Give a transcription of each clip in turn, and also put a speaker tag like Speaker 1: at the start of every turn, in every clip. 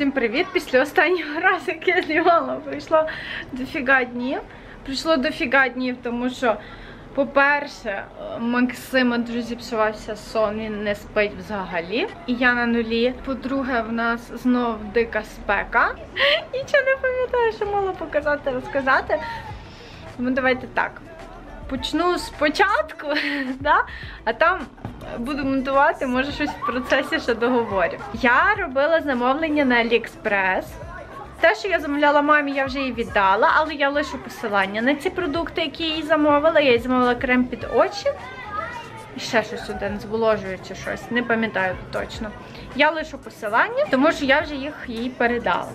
Speaker 1: Всім привіт! Після останнього разу, як я знімала, пройшло дофіга днів. Прийшло дофіга днів, тому що, по-перше, Максима дуже зіпсувався сон, він не спить взагалі. І я на нулі. По-друге, в нас знов дика спека. Нічого не пам'ятаю, що мала показати, розказати. Тому давайте так. Почну спочатку, да? а там буду монтувати, може щось в процесі ще договорю. Я робила замовлення на AliExpress. Те, що я замовляла мамі, я вже їй віддала, але я лишу посилання на ці продукти, які я їй замовила. Я їй замовила крем під очі. І ще щось один зволожує чи щось, не пам'ятаю точно. Я лишу посилання, тому що я вже їх їй передала.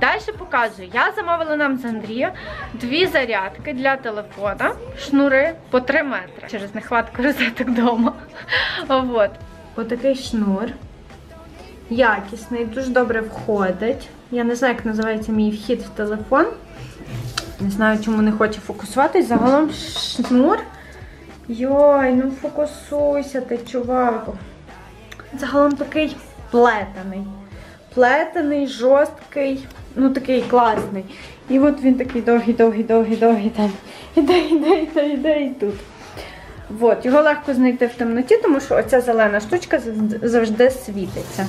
Speaker 1: Далі показую. Я замовила нам з Андрія дві зарядки для телефона, шнури по 3 метри. Через нехватку розеток вдома. От. Отакий шнур. Якісний, дуже добре входить. Я не знаю, як називається мій вхід в телефон. Не знаю, чому не хоче фокусуватись. Загалом шнур. Йой, ну фокусуйся ти, чувак. Загалом такий плетений. Плетений, жорсткий, ну такий класний. І от він такий довгий, довгий, довгий, довгий там. Іде, іде, іде, іде і тут. От, його легко знайти в темноті, тому що оця зелена штучка завжди світиться.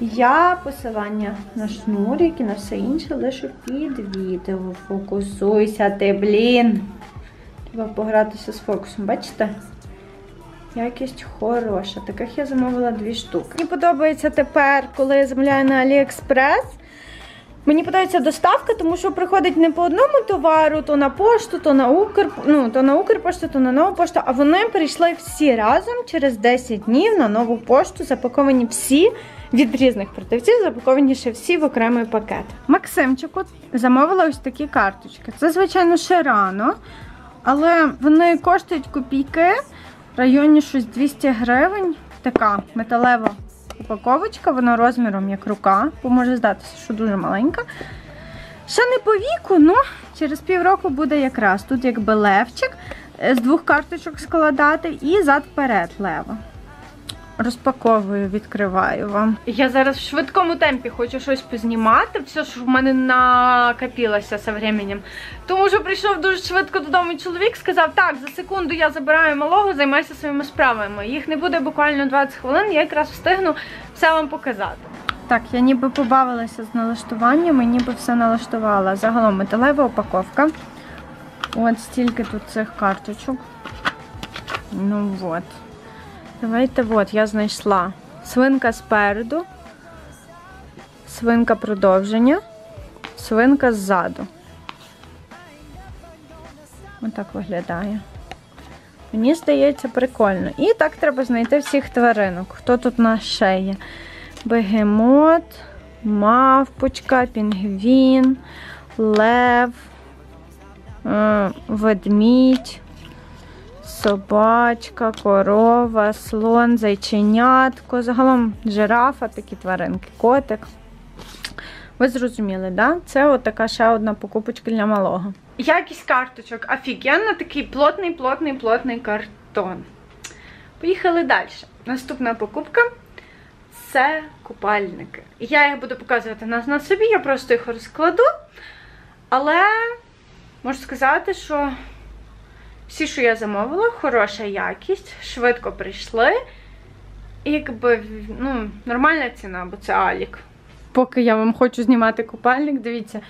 Speaker 1: Я посилання на шнурик і на все інше лише під відео. Фокусуйся ти, блін. Треба погратися з фокусом, бачите? Якість хороша. Таких я замовила дві штуки. Мені подобається тепер, коли я замовляю на AliExpress. Мені подобається доставка, тому що приходить не по одному товару, то на пошту, то на Укр, ну, то на Укрпошту, то на нову пошту. А вони прийшли всі разом через 10 днів на нову пошту, запаковані всі від різних продавців, запаковані ще всі в окремий пакет. Максимчику замовила ось такі карточки. Це, звичайно, ще рано, але вони коштують копійки районі щось 200 гривень. Така металева упаковочка, вона розміром як рука, бо може здатися, що дуже маленька. Ще не по віку, ну через півроку буде якраз. Тут якби левчик з двох карточок складати і зад вперед лево. Розпаковую, відкриваю вам. Я зараз в швидкому темпі хочу щось познімати, все, що в мене накопилося з временем. Тому що прийшов дуже швидко додому чоловік, сказав, так, за секунду я забираю малого, займаюся своїми справами. Їх не буде буквально 20 хвилин, я якраз встигну все вам показати. Так, я ніби побавилася з налаштуванням і ніби все налаштувала. Загалом металева упаковка. От стільки тут цих карточок. Ну от. Давайте, от, я знайшла свинка спереду, свинка продовження, свинка ззаду. Отак виглядає. Мені здається, прикольно. І так треба знайти всіх тваринок. Хто тут на ще є? Бегемот, мавпочка, пінгвін, лев, е, ведмідь собачка, корова, слон, зайченятко, загалом жирафа, такі тваринки, котик. Ви зрозуміли, да? Це от така ще одна покупочка для малого. Якість карточок офігенно, такий плотний, плотний, плотний картон. Поїхали далі. Наступна покупка це купальники. Я їх буду показувати нас на собі, я просто їх розкладу. Але можу сказати, що всі, що я замовила, хороша якість, швидко прийшли. І якби ну, нормальна ціна, бо це Алік. Поки я вам хочу знімати купальник, дивіться,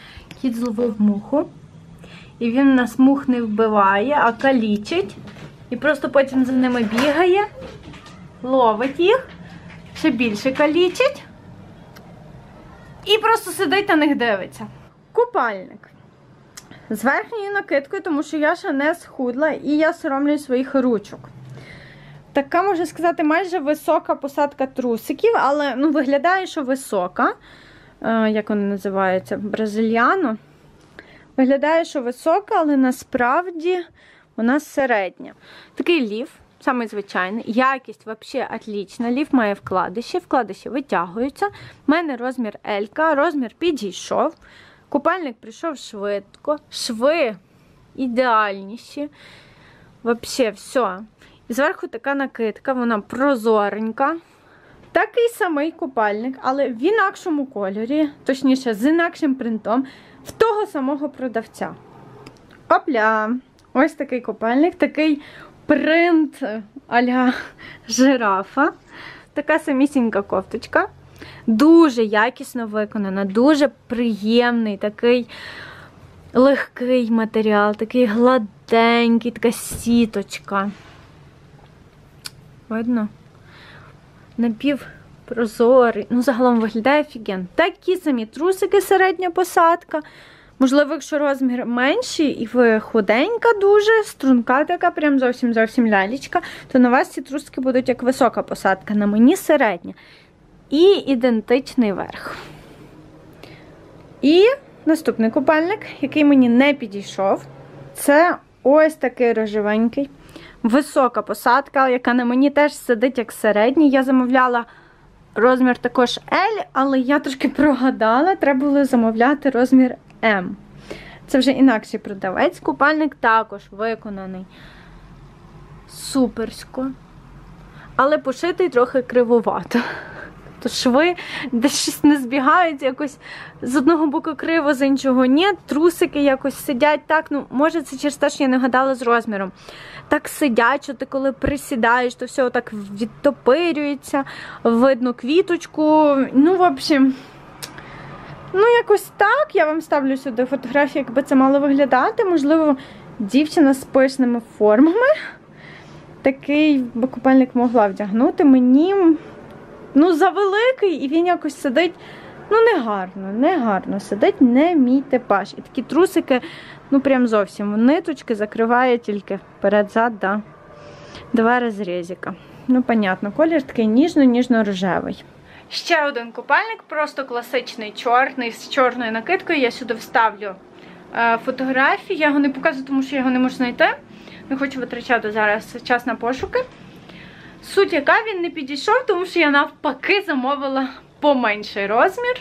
Speaker 1: кіт зловив муху. І він нас мух не вбиває, а калічить. І просто потім за ними бігає, ловить їх, ще більше калічить. І просто сидить на них дивиться. Купальник з верхньою накидкою, тому що я ще не схудла і я соромлюю своїх ручок. Така, можна сказати, майже висока посадка трусиків, але ну, виглядає, що висока. Е, як вони називаються? Бразильяно. Виглядає, що висока, але насправді вона середня. Такий ліф, самий звичайний. Якість взагалі отлічна. Ліф має вкладиші, вкладиші витягуються. У мене розмір L, розмір підійшов. Купальник прийшов швидко, шви ідеальніші. Взагалі, все. І зверху така накидка, вона прозоренька. Такий самий купальник, але в інакшому кольорі, точніше, з інакшим принтом, в того самого продавця. Опля! Ось такий купальник, такий принт а-ля жирафа. Така самісінька кофточка. Дуже якісно виконана, дуже приємний, такий легкий матеріал, такий гладенький, така сіточка. Видно? Напівпрозорий. Ну, загалом виглядає офіген. Такі самі трусики, середня посадка. Можливо, якщо розмір менший і ви худенька дуже, струнка така, прям зовсім зовсім лялічка, то на вас ці трусики будуть як висока посадка, на мені середня. І ідентичний верх. І наступний купальник, який мені не підійшов, це ось такий рожевенький. Висока посадка, яка на мені теж сидить як середній. Я замовляла розмір також L, але я трошки прогадала, треба було замовляти розмір М. Це вже інакший продавець. Купальник також виконаний суперсько. Але пошитий трохи кривовато. То шви десь щось не збігають, якось з одного боку криво, з іншого ні. Трусики якось сидять так. Ну, може, це через те, що я не гадала з розміром. Так сидять, що ти коли присідаєш, то все так відтопирюється, видно квіточку. Ну, в общем. Ну, якось так. Я вам ставлю сюди фотографію, якби це мало виглядати. Можливо, дівчина з пишними формами. Такий би купальник могла вдягнути. Мені ну, завеликий, і він якось сидить. Ну, не гарно, не гарно сидить, не мій типаж. І такі трусики, ну прям зовсім. Ниточки закриває тільки перед-зад, да. два розрізика. Ну, понятно, колір такий ніжно-ніжно-рожевий. Ще один купальник, просто класичний чорний з чорною накидкою. Я сюди вставлю е, фотографії. Я його не показую, тому що я його не можу знайти. Не хочу витрачати зараз час на пошуки. Суть, яка він не підійшов, тому що я навпаки замовила поменший розмір.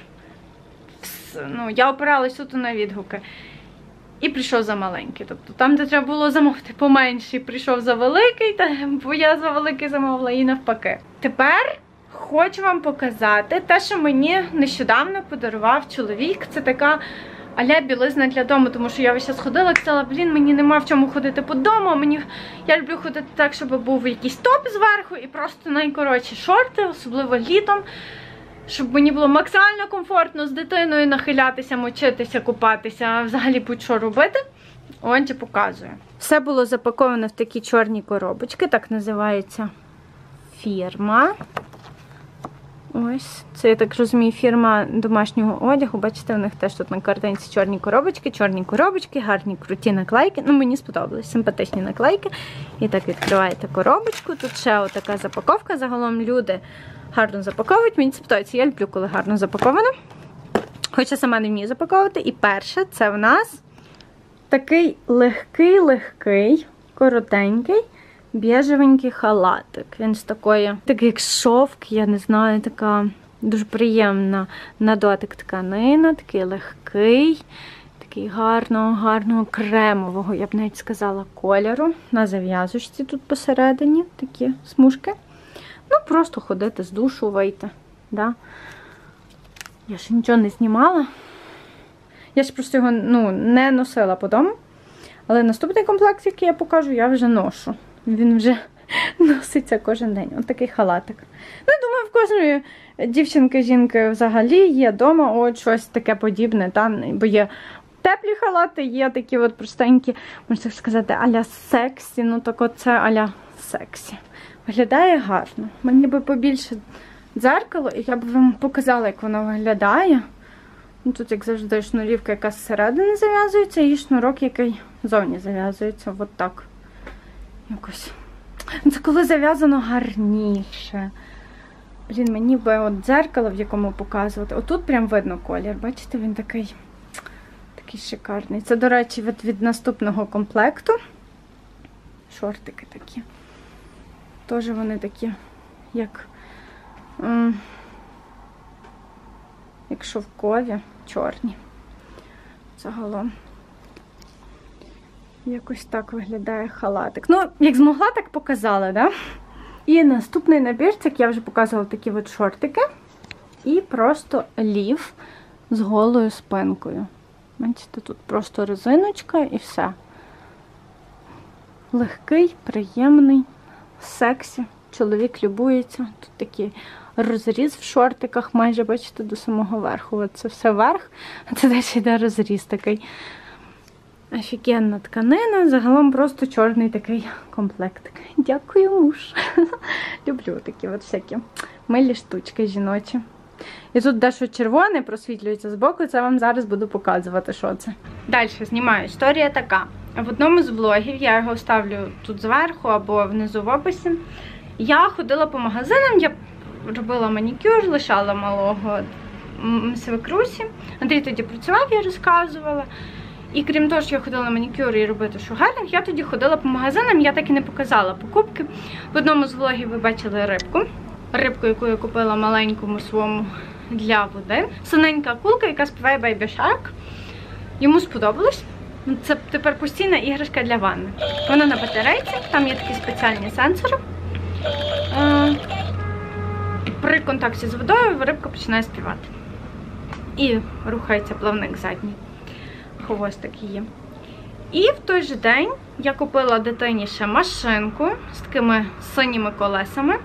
Speaker 1: Ну, Я опиралась суто на відгуки. І прийшов за маленький. Тобто там, де треба було замовити поменший, прийшов за великий, та, бо я за великий замовила і навпаки. Тепер хочу вам показати те, що мені нещодавно подарував чоловік. Це така аля білизна для дому, тому що я весь час ходила і сказала, блін, мені нема в чому ходити по дому. Мені я люблю ходити так, щоб був якийсь топ зверху і просто найкоротші шорти, особливо літом. Щоб мені було максимально комфортно з дитиною нахилятися, мочитися, купатися, взагалі будь-що робити. Онче показує. Все було запаковано в такі чорні коробочки, так називається фірма. Ось, це, я так розумію, фірма домашнього одягу. Бачите, у них теж тут на картинці чорні коробочки, чорні коробочки, гарні круті наклейки. Ну, мені сподобались, симпатичні наклейки. І так відкриваєте коробочку. Тут ще отака запаковка. Загалом люди гарно запаковують. Мені це подобається. Я люблю, коли гарно запаковано. Хоча сама не вмію запаковувати. І перше, це в нас такий легкий-легкий, коротенький біжевенький халатик. Він з такої, такий як шовк, я не знаю, така дуже приємна на дотик тканина, такий легкий, такий гарного, гарного кремового, я б навіть сказала, кольору. На зав'язочці тут посередині такі смужки. Ну, просто ходити з душу вийти. Да? Я ще нічого не знімала. Я ж просто його ну, не носила по дому. Але наступний комплект, який я покажу, я вже ношу. Він вже носиться кожен день. Ось такий халатик. Ну, думаю, в кожної дівчинки-жінки взагалі є вдома от щось таке подібне. Та? Бо є теплі халати, є такі от простенькі, можна так сказати, аля сексі. Ну, так от це аля сексі. Виглядає гарно. Мені би побільше дзеркало, і я б вам показала, як воно виглядає. Ну, Тут, як завжди, шнурівка, яка зсередини зав'язується, і шнурок, який зовні зав'язується. От так. Якось. Ну, це коли зав'язано гарніше. Блін, мені би от дзеркало, в якому показувати. Отут прям видно колір. Бачите, він такий такий шикарний. Це, до речі, від, від наступного комплекту. Шортики такі. Теж вони такі, як як шовкові, чорні. Загалом. Якось так виглядає халатик. Ну, як змогла, так показала, да? І наступний набірчик, я вже показувала такі от шортики. І просто лів з голою спинкою. Бачите, тут просто резиночка і все. Легкий, приємний, сексі. Чоловік любується. Тут такий розріз в шортиках, майже, бачите, до самого верху. От це все верх, а це далі йде розріз такий. Офігенна тканина, загалом просто чорний такий комплектик. Дякую, муж. Люблю такі от всякі милі штучки жіночі. І тут дещо червоне просвітлюється з боку, це вам зараз буду показувати, що це. Далі знімаю. Історія така. В одному з влогів, я його ставлю тут зверху або внизу в описі. Я ходила по магазинам, я робила манікюр, лишала малого свекрусі. Андрій тоді працював, я розказувала. І крім того, що я ходила на манікюр і робити шугаринг, я тоді ходила по магазинам, я так і не показала покупки. В одному з влогів ви бачили рибку. Рибку, яку я купила маленькому своєму для води. Синенька кулка, яка співає Baby Shark. Йому сподобалось. Це тепер постійна іграшка для ванни. Вона на батарейці, там є такі спеціальні сенсори. Е, при контакті з водою рибка починає співати. І рухається плавник задній. Хвостик її. І в той же день я купила дитині ще машинку з такими синіми колесами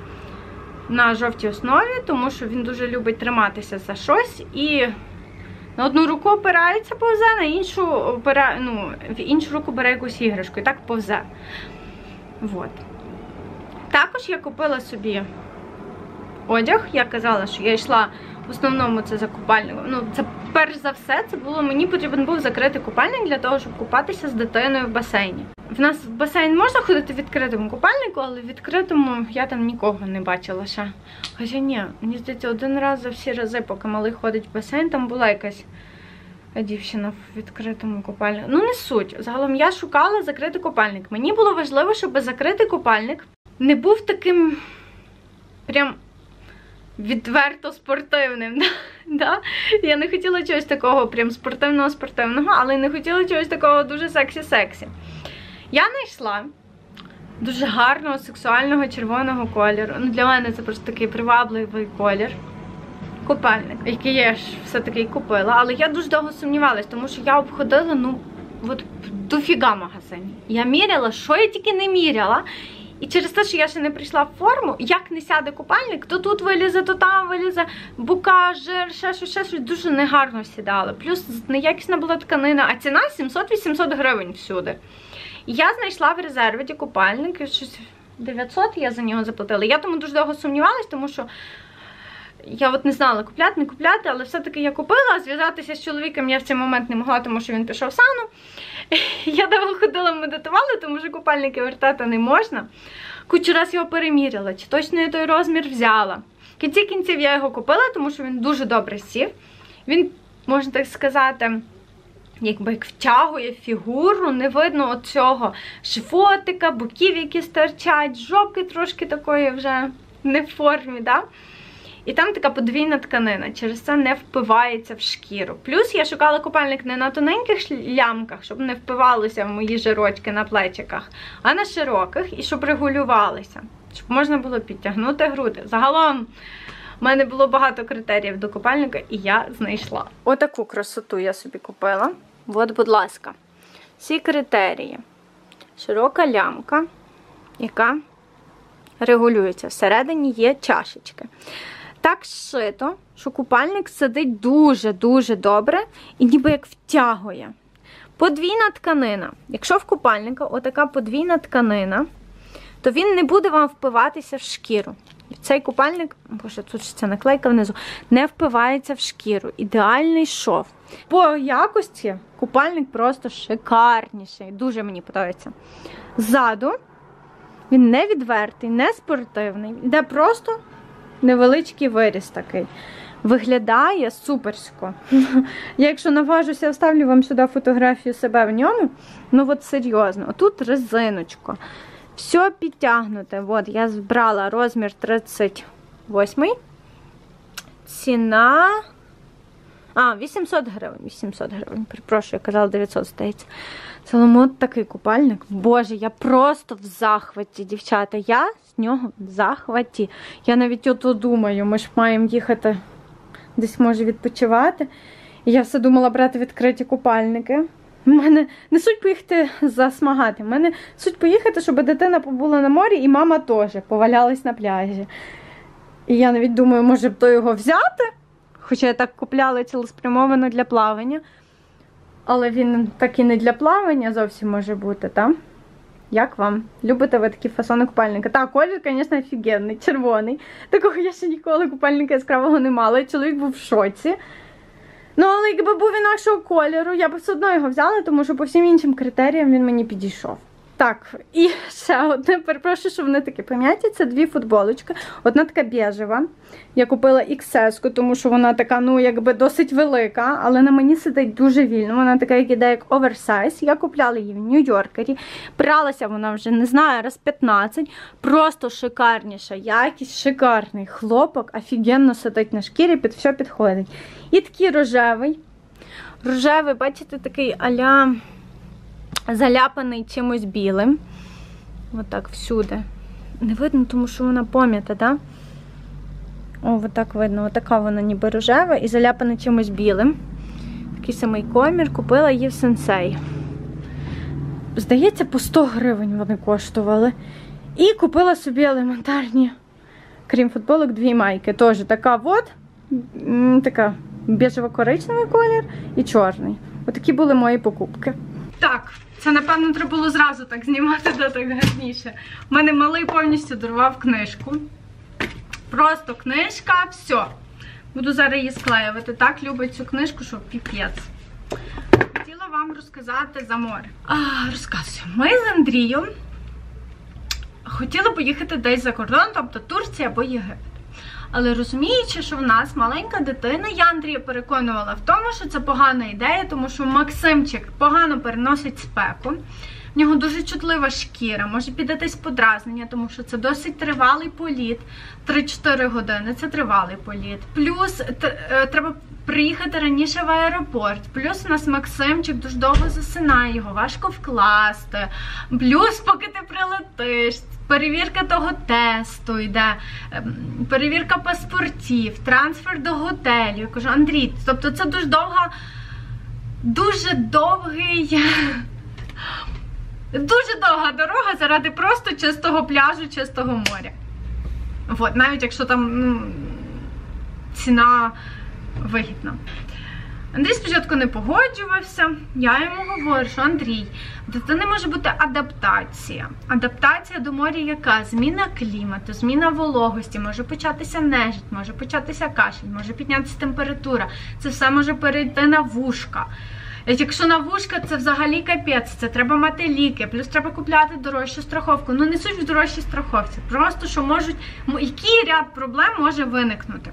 Speaker 1: на жовтій основі, тому що він дуже любить триматися за щось і на одну руку опирається повзе, на іншу опира... ну, в іншу руку бере якусь іграшку і так повзе. Вот. Також я купила собі одяг. Я казала, що я йшла в основному це за купальником. Ну, це перш за все, це було мені потрібен був закритий купальник для того, щоб купатися з дитиною в басейні. В нас в басейн можна ходити в відкритому купальнику, але в відкритому я там нікого не бачила ще. Хоча ні, мені здається, один раз за всі рази, поки малий ходить в басейн, там була якась дівчина в відкритому купальнику. Ну, не суть. Загалом я шукала закритий купальник. Мені було важливо, щоб закритий купальник не був таким прям відверто спортивним. Да? Я не хотіла чогось такого прям спортивного-спортивного, але не хотіла чогось такого дуже сексі-сексі. Я знайшла дуже гарного сексуального червоного кольору. Ну, Для мене це просто такий привабливий колір. Купальник, який я ж все-таки купила. Але я дуже довго сумнівалась, тому що я обходила, ну, от дофіга магазинів. Я міряла, що я тільки не міряла. І через те, що я ще не прийшла в форму, як не сяде купальник, то тут вилізе, то там вилізе, бука, жир, ще щось, ще щось дуже негарно сідало. Плюс неякісна була тканина, а ціна 700-800 гривень всюди. Я знайшла в резерві купальник, щось 900 я за нього заплатила. Я тому дуже довго сумнівалась, тому що я от не знала, купляти, не купляти, але все-таки я купила. Зв'язатися з чоловіком я в цей момент не могла, тому що він пішов в сауну. Я довго ходила, медитувала, тому що купальники вертати не можна. Кучу раз його переміряла, чи точно я той розмір взяла. В кінці кінців я його купила, тому що він дуже добре сів. Він, можна так сказати, якби як втягує фігуру, не видно от цього животика, боків, які стирчать, жопки трошки такої вже не в формі. Да? І там така подвійна тканина, через це не впивається в шкіру. Плюс я шукала купальник не на тоненьких лямках, щоб не впивалося в мої жирочки на плечиках, а на широких і щоб регулювалися, щоб можна було підтягнути груди. Загалом. У мене було багато критеріїв до купальника, і я знайшла. Отаку красоту я собі купила. От, будь ласка, ці критерії. Широка лямка, яка регулюється. Всередині є чашечки так зшито, що купальник сидить дуже-дуже добре і ніби як втягує. Подвійна тканина. Якщо в купальника отака подвійна тканина, то він не буде вам впиватися в шкіру. Цей купальник, боже, тут ж ця наклейка внизу, не впивається в шкіру. Ідеальний шов. По якості купальник просто шикарніший. Дуже мені подобається. Ззаду він не відвертий, не спортивний, йде просто невеличкий виріс такий. Виглядає суперсько. Я, якщо наважуся, вставлю вам сюди фотографію себе в ньому. Ну, от серйозно, тут резиночка. Все підтягнуте. От, я збрала розмір 38. Ціна. А, 800 гривень. 800 гривень. Перепрошую, я казала 900, здається. Соломон такий купальник. Боже, я просто в захваті, дівчата. Я з нього в захваті. Я навіть ото думаю, ми ж маємо їхати десь може відпочивати. І я все думала брати відкриті купальники. У мене не суть поїхати засмагати. У мене суть поїхати, щоб дитина побула на морі і мама теж повалялась на пляжі. І я навіть думаю, може б то його взяти. Хоча я так купляла цілеспрямовано для плавання. Але він так і не для плавання зовсім може бути, так? Як вам? Любите ви такі фасони купальника? Так, колір, звісно, офігенний, червоний. Такого я ще ніколи купальника яскравого не мала. І чоловік був в шоці. Ну, але якби був інакшого кольору, я б все одно його взяла, тому що по всім іншим критеріям він мені підійшов. Так, і ще одне, перепрошую, що вони такі пам'яті. Це дві футболочки. Одна така біжева. Я купила XS, тому що вона така, ну, якби досить велика, але на мені сидить дуже вільно. Вона така, як іде, як оверсайз. Я купляла її в Нью-Йоркері. Бралася вона вже, не знаю, раз 15. Просто шикарніша якість, шикарний хлопок, офігенно сидить на шкірі, під все підходить. І такий рожевий. Рожевий, бачите, такий аля заляпаний чимось білим. Отак всюди. Не видно, тому що вона пом'ята, так? О, отак видно, отака вона ніби рожева і заляпана чимось білим. Такий самий комір, купила її в сенсей. Здається, по 100 гривень вони коштували. І купила собі елементарні, крім футболок, дві майки. Теж така от, така біжево-коричневий колір і чорний. Отакі були мої покупки. Так, це напевно треба було зразу так знімати, да так гарніше. У мене малий повністю дорвав книжку. Просто книжка, все. Буду зараз її склеювати. Так любить цю книжку, що піпець. Хотіла вам розказати за море. А, Розказую. Ми з Андрієм хотіли поїхати десь за кордон, тобто Турція або Єгипет. Але розуміючи, що в нас маленька дитина, я Андрія переконувала в тому, що це погана ідея, тому що Максимчик погано переносить спеку. В нього дуже чутлива шкіра, може піддатись подразнення, тому що це досить тривалий політ. 3-4 години це тривалий політ. Плюс е, треба приїхати раніше в аеропорт. Плюс у нас Максимчик дуже довго засинає, його важко вкласти. Плюс, поки ти прилетиш, перевірка того тесту йде, ем, перевірка паспортів, трансфер до готелю. Я кажу, Андрій, тобто це дуже довга, дуже довгий. Дуже довга дорога заради просто чистого пляжу, чистого моря. От, навіть якщо там ну, ціна вигідна. Андрій спочатку не погоджувався. Я йому говорю, що Андрій, в дитини може бути адаптація. Адаптація до моря яка? Зміна клімату, зміна вологості, може початися нежить, може початися кашель, може піднятися температура. Це все може перейти на вушка. Якщо на вушка, це взагалі капець, це треба мати ліки, плюс треба купляти дорожчу страховку. Ну не суть в дорожчій страховці. Просто що можуть, який ряд проблем може виникнути.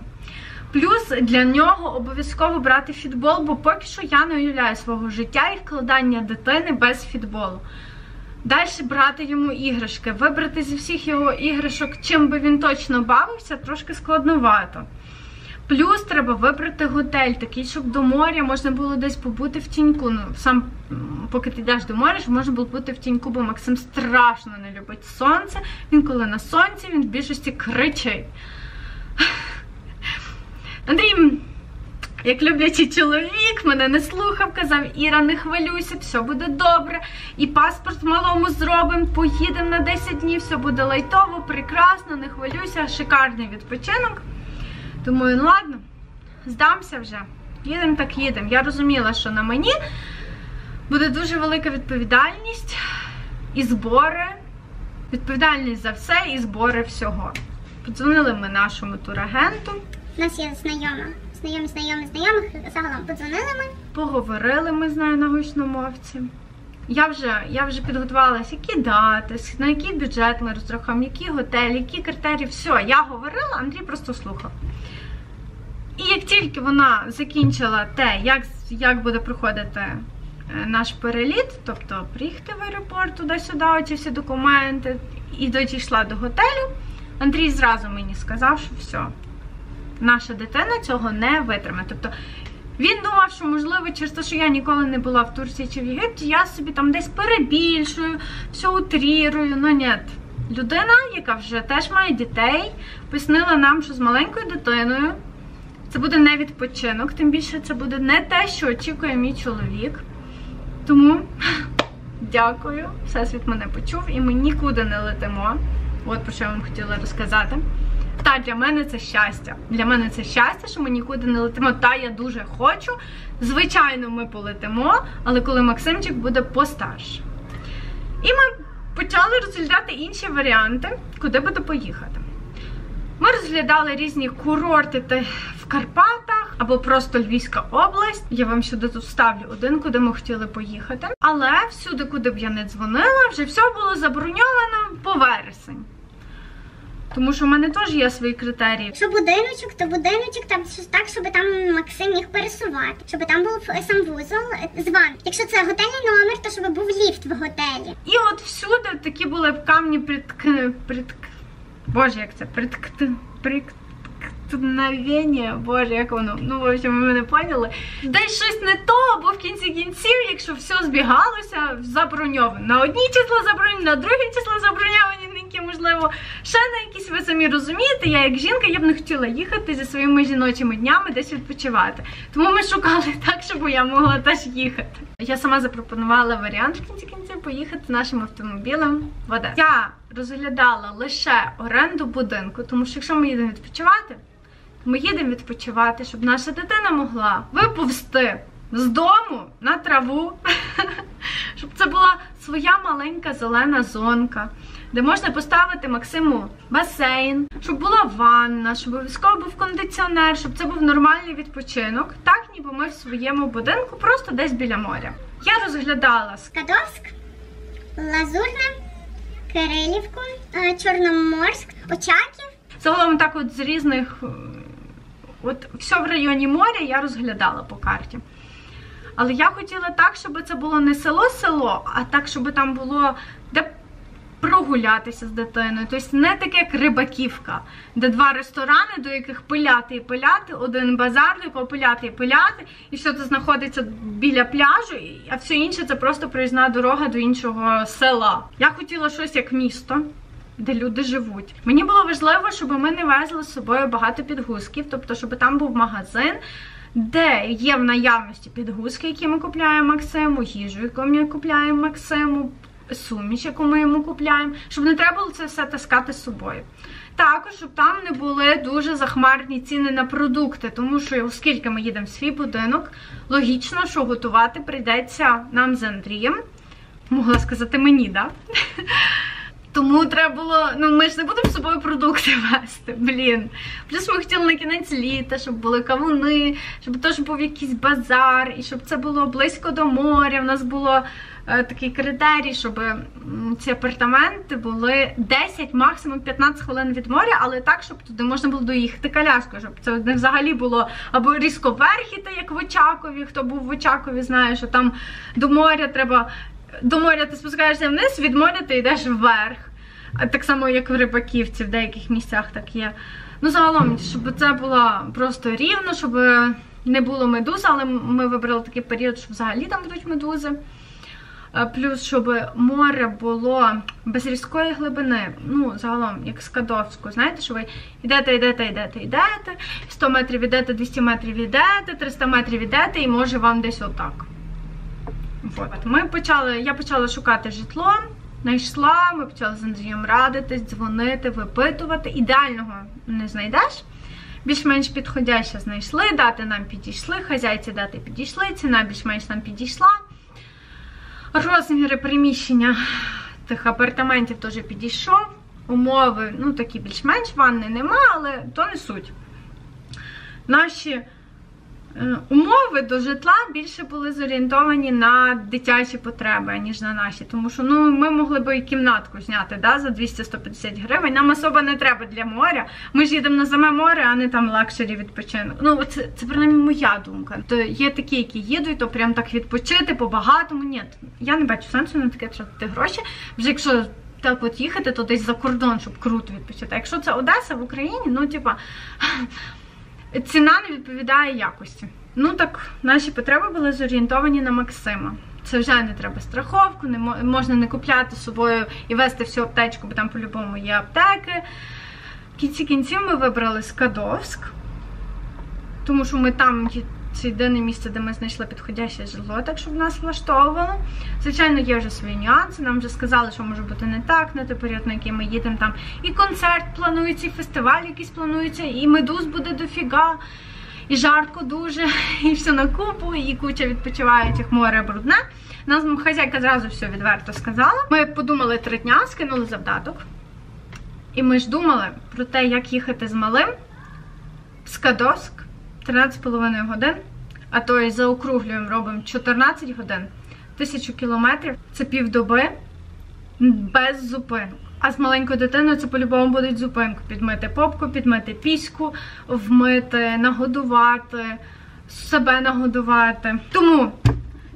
Speaker 1: Плюс для нього обов'язково брати фітбол, бо поки що я не уявляю свого життя і вкладання дитини без фітболу. Далі брати йому іграшки, вибрати зі всіх його іграшок, чим би він точно бавився, трошки складновато. Плюс треба вибрати готель, такий, щоб до моря можна було десь побути в тіньку. Ну, сам, поки ти йдеш до моря, можна було бути в тіньку, бо Максим страшно не любить сонце. Він коли на сонці, він в більшості кричить. Андрій, як люблячий чоловік, мене не слухав, казав, Іра, не хвилюйся, все буде добре. І паспорт малому зробимо, поїдемо на 10 днів, все буде лайтово, прекрасно, не хвилюйся, шикарний відпочинок. Думаю, ну ладно, здамся вже. Їдемо так їдемо. Я розуміла, що на мені буде дуже велика відповідальність і збори. Відповідальність за все і збори всього. Подзвонили ми нашому турагенту.
Speaker 2: У нас є знайома. Знайомі, знайомі, знайомих. Загалом подзвонили ми.
Speaker 1: Поговорили ми з нею на гучномовці. Я вже я вже підготувалася, які дати, на який бюджет ми розрахуємо, які готелі, які критерії. Все, я говорила, Андрій просто слухав. І як тільки вона закінчила те, як як буде проходити е, наш переліт, тобто приїхати в аеропорт туди-сюди, оці всі документи, і дійшла до готелю, Андрій зразу мені сказав, що все, наша дитина цього не витримає. Тобто Він думав, що можливо через те, що я ніколи не була в Турції чи в Єгипті, я собі там десь перебільшую, все утрірую. Ну ні. Людина, яка вже теж має дітей, пояснила нам, що з маленькою дитиною це буде не відпочинок, тим більше це буде не те, що очікує мій чоловік. Тому дякую, всесвіт мене почув, і ми нікуди не летимо. От про що я вам хотіла розказати. Та для мене це щастя. Для мене це щастя, що ми нікуди не летимо. Та я дуже хочу. Звичайно, ми полетимо, але коли Максимчик буде постарше. І ми почали розглядати інші варіанти, куди буде поїхати. Ми розглядали різні курорти в Карпатах або просто Львівська область. Я вам сюди тут ставлю один, куди ми хотіли поїхати. Але всюди, куди б я не дзвонила, вже все було заброньовано по вересень. Тому що в мене теж є свої критерії.
Speaker 2: Якщо будиночок, то будиночок там щось так, щоб там Максим міг пересувати, щоб там був е, сам вузол е, з ванн. Якщо це готельний номер, то щоб був ліфт в готелі.
Speaker 1: І от всюди такі були камні притк... притк... Боже, як це? Притк... Приткновення, боже, як воно. Ну, в общем, ви мене поняли. Десь щось не то, бо в кінці кінців, якщо все збігалося, заброньовано. На одні числа заброньовані, на другі числа заброньовані, ниньки, можливо, ще на якісь ви самі розумієте. Я як жінка, я б не хотіла їхати зі своїми жіночими днями десь відпочивати. Тому ми шукали так, щоб я могла теж їхати. Я сама запропонувала варіант в кінці кінців поїхати нашим автомобілем в Одесу. Я розглядала лише оренду будинку, тому що якщо ми їдемо відпочивати, ми їдемо відпочивати, щоб наша дитина могла виповзти з дому на траву, щоб це була своя маленька зелена зонка, де можна поставити Максиму басейн, щоб була ванна, щоб обов'язково був кондиціонер, щоб це був нормальний відпочинок, так ніби ми в своєму будинку, просто десь біля моря. Я розглядала
Speaker 2: Скадовськ, Лазурне, Кирилівку, е, Чорноморськ, Очаків.
Speaker 1: Загалом так от з різних, е, от все в районі моря я розглядала по карті. Але я хотіла так, щоб це було не село-село, а так, щоб там було де прогулятися з дитиною. Тобто не таке як рибаківка, де два ресторани, до яких пиляти і пиляти, один базар, до якого пиляти і пиляти, і все це знаходиться біля пляжу, а все інше це просто проїзна дорога до іншого села. Я хотіла щось як місто. Де люди живуть. Мені було важливо, щоб ми не везли з собою багато підгузків, тобто, щоб там був магазин, де є в наявності підгузки, які ми купляємо Максиму, їжу, яку ми купляємо Максиму, суміш, яку ми йому купляємо, щоб не треба було це все таскати з собою. Також, щоб там не були дуже захмарні ціни на продукти, тому що оскільки ми їдемо в свій будинок, логічно, що готувати прийдеться нам з Андрієм. Могла сказати мені, так? Тому треба було, ну ми ж не будемо з собою продукти вести, блін. Плюс ми хотіли на кінець літа, щоб були кавуни, щоб теж був якийсь базар, і щоб це було близько до моря. У нас було такий критерій, щоб ці апартаменти були 10, максимум 15 хвилин від моря, але так, щоб туди можна було доїхати коляскою, щоб це не взагалі булбуло або різко вверх іти, як в Очакові. Хто був в Очакові, знає, що там до моря треба до моря ти спускаєшся вниз, від моря ти йдеш вверх. Так само, як в Рибаківці, в деяких місцях так є. Ну, загалом, щоб це було просто рівно, щоб не було медуз, але ми вибрали такий період, що взагалі там будуть медузи. Плюс, щоб море було без різкої глибини, ну, загалом, як з Кадовську, знаєте, що ви йдете, йдете, йдете, йдете, 100 метрів йдете, 200 метрів йдете, 300 метрів йдете, і може вам десь отак. От. Ми почали, я почала шукати житло, знайшла, ми почали з Андрієм радитись, дзвонити, випитувати. Ідеального не знайдеш. Більш-менш підходяще знайшли, дати нам підійшли, хазяйці дати підійшли, ціна більш-менш нам підійшла. Розміри приміщення тих апартаментів теж підійшов. Умови, ну такі більш-менш ванни нема, але то не суть. Наші Умови до житла більше були зорієнтовані на дитячі потреби, ніж на наші. Тому що ну, ми могли би і кімнатку зняти да, за 200-150 гривень. Нам особо не треба для моря. Ми ж їдемо на саме море, а не там luxury відпочинок. Ну, це, це принаймні моя думка. То є такі, які їдуть, то прям так відпочити по-багатому. Ні, я не бачу сенсу на таке тратити гроші. Вже якщо так от їхати, то десь за кордон, щоб круто відпочити. А якщо це Одеса в Україні, ну типа ціна не відповідає якості. Ну так, наші потреби були зорієнтовані на Максима. Це вже не треба страховку, не можна не купляти з собою і вести всю аптечку, бо там по-любому є аптеки. В кінці кінців ми вибрали Скадовськ, тому що ми там це єдине місце, де ми знайшли підходяще житло, так щоб нас влаштовувало. Звичайно, є вже свої нюанси. Нам вже сказали, що може бути не так на той період, на який ми їдемо там. І концерт планується, і фестиваль якийсь планується, і медуз буде дофіга, і жарко дуже, і все на купу, і куча відпочиваючих море брудне. Нам хазяйка зразу все відверто сказала. Ми подумали три дня, скинули завдаток. І ми ж думали про те, як їхати з малим в Скадовськ 13,5 годин, а то і заокруглюємо, робимо 14 годин, тисячу кілометрів це півдоби без зупинок. А з маленькою дитиною це по-любому будуть зупинку. Підмити попку, підмити піську, вмити, нагодувати, себе нагодувати. Тому,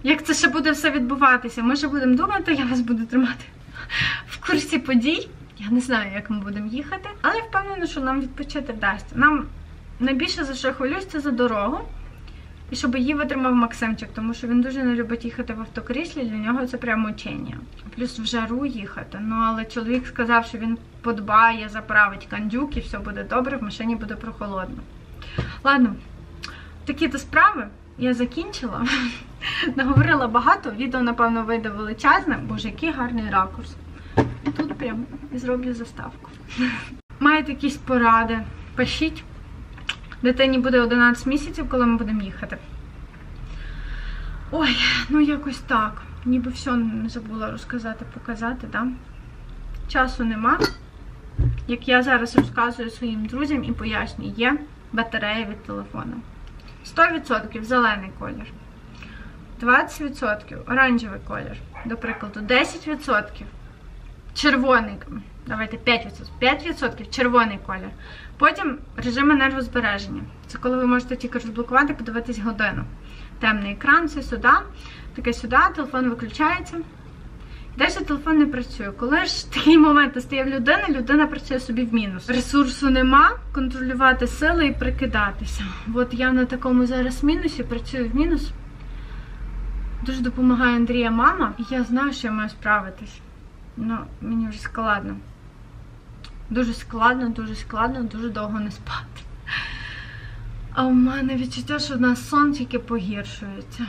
Speaker 1: як це ще буде все відбуватися, ми ще будемо думати, я вас буду тримати в курсі подій. Я не знаю, як ми будемо їхати, але я впевнена, що нам відпочити вдасться. Нам найбільше за що хвилююсь, це за дорогу. І щоб її витримав Максимчик, тому що він дуже не любить їхати в автокріслі, для нього це прямо мучення. Плюс в жару їхати. Ну але чоловік сказав, що він подбає, заправить кандюк і все буде добре, в машині буде прохолодно. Ладно, такі то справи. Я закінчила. Наговорила багато, відео, напевно, вийде величезне. Боже, який гарний ракурс. Тут прям зроблю заставку. Маєте якісь поради? Пишіть. Дитині буде 11 місяців, коли ми будемо їхати. Ой, ну якось так. Ніби все не забула розказати, показати, так? Часу нема. Як я зараз розказую своїм друзям і пояснюю, є батарея від телефону. 100% зелений колір. 20% оранжевий колір. До прикладу, 10% червоний. Давайте 5%. 5% червоний колір. Потім режим енергозбереження. Це коли ви можете тільки розблокувати, подивитись годину. Темний екран, це сюди, таке сюди, телефон виключається. Далі телефон не працює. Коли ж такий момент настає в людини, людина працює собі в мінус. Ресурсу нема, контролювати сили і прикидатися. От я на такому зараз мінусі працюю в мінус. Дуже допомагає Андрія мама, і я знаю, що я маю справитись. Ну, мені вже складно. Дуже складно, дуже складно, дуже довго не спати. А в мене відчуття, що в нас сон тільки погіршується.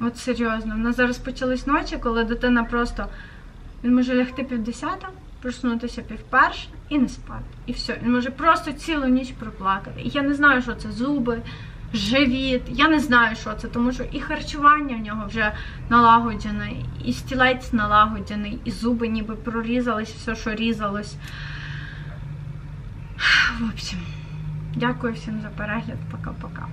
Speaker 1: От серйозно, в нас зараз почались ночі, коли дитина просто він може лягти півдесята, проснутися півперша і не спати. І все. Він може просто цілу ніч проплакати. І я не знаю, що це зуби, живіт. Я не знаю, що це, тому що і харчування в нього вже налагоджене, і стілець налагоджений, і зуби ніби прорізались, все, що різалось. В общем, дякую всім за перегляд. Пока-пока.